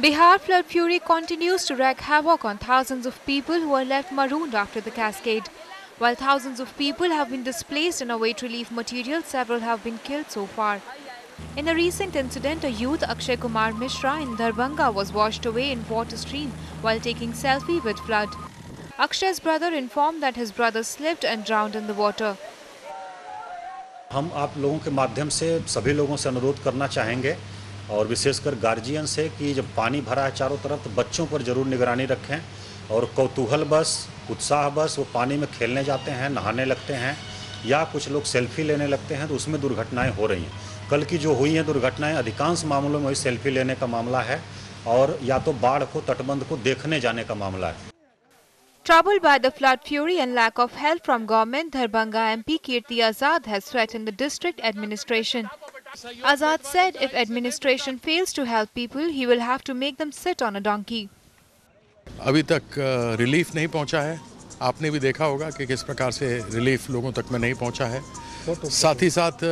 Bihar flood fury continues to wreak havoc on thousands of people who are left marooned after the cascade. While thousands of people have been displaced and await relief material, several have been killed so far. In a recent incident, a youth Akshay Kumar Mishra in Darbhanga was washed away in water stream while taking selfie with flood. Akshay's brother informed that his brother slipped and drowned in the water. हम आप लोगों के माध्यम से सभी लोगों से अनुरोध करना चाहेंगे और विशेषकर गार्जियन से कि जब पानी भरा है चारों तरफ़ तो बच्चों पर ज़रूर निगरानी रखें और कौतूहल बस उत्साह बस वो पानी में खेलने जाते हैं नहाने लगते हैं या कुछ लोग सेल्फी लेने लगते हैं तो उसमें दुर्घटनाएँ हो रही हैं कल की जो हुई हैं दुर्घटनाएँ अधिकांश मामलों में सेल्फी लेने का मामला है और या तो बाढ़ को तटबंध को देखने जाने का मामला है Troubled by the flood fury and lack of help from government, Darbhanga MP Kirti Azad has threatened the. Azad said if administration fails to help people, he will have to make them sit on a donkey. अभी तक relief नहीं पहुँचा है। आपने भी देखा होगा कि किस प्रकार से रिलीफ लोगों तक में नहीं पहुँचा है। साथ ही साथ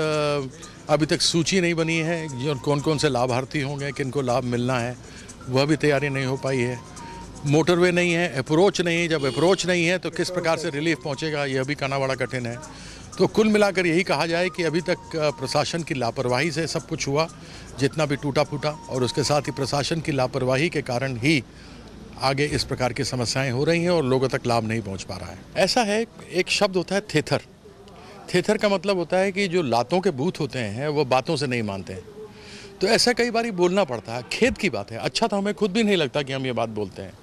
अभी तक सूची नहीं बनी है जो कौन कौन से लाभार्थी होंगे किनको लाभ मिलना है वह भी तैयारी नहीं हो पाई है। मोटरवे नहीं है अप्रोच नहीं है। जब अप्रोच नहीं है तो किस प्रकार से रिलीफ पहुंचेगा, यह भी कहना बड़ा कठिन है। तो कुल मिलाकर यही कहा जाए कि अभी तक प्रशासन की लापरवाही से सब कुछ हुआ, जितना भी टूटा फूटा और उसके साथ ही प्रशासन की लापरवाही के कारण ही आगे इस प्रकार की समस्याएँ हो रही हैं और लोगों तक लाभ नहीं पहुँच पा रहा है। ऐसा है, एक शब्द होता है थेथर। थेथर का मतलब होता है कि जो लातों के बूथ होते हैं, वो बातों से नहीं मानते हैं। तो ऐसा कई बार बोलना पड़ता है। खेत की बात है। अच्छा तो हमें खुद भी नहीं लगता कि हम ये बात बोलते हैं।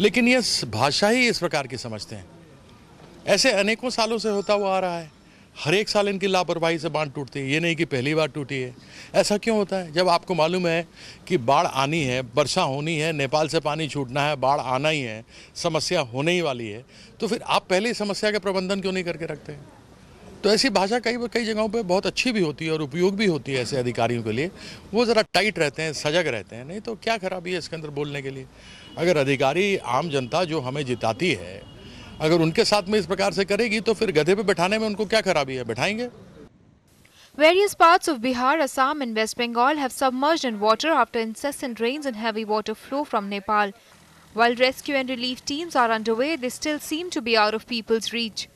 लेकिन ये भाषा ही इस प्रकार की समझते हैं। ऐसे अनेकों सालों से होता हुआ आ रहा है। हर एक साल इनकी लापरवाही से बाढ़ टूटती है। ये नहीं कि पहली बार टूटी है। ऐसा क्यों होता है? जब आपको मालूम है कि बाढ़ आनी है, वर्षा होनी है, नेपाल से पानी छूटना है, बाढ़ आना ही है, समस्या होने ही वाली है तो फिर आप पहले समस्या का प्रबंधन क्यों नहीं करके रखते? हैं तो ऐसी भाषा कई कई जगहों पे बहुत अच्छी भी होती है और उपयोग भी होती है ऐसे अधिकारियों के लिए वो ज़रा टाइट रहते हैं सजग रहते हैं नहीं तो क्या खराबी है इसके अंदर बोलने के लिए अगर अधिकारी आम जनता जो हमें जिताती है अगर उनके साथ में इस प्रकार से करेगी तो फिर गधे पे बैठाने में उनको क्या खराबी है बैठाएँगे Various parts of Bihar, Assam and West Bengal have submerged in water after incessant rains and heavy water flow from Nepal. While rescue and relief teams are underway, they still seem to be out of people's reach.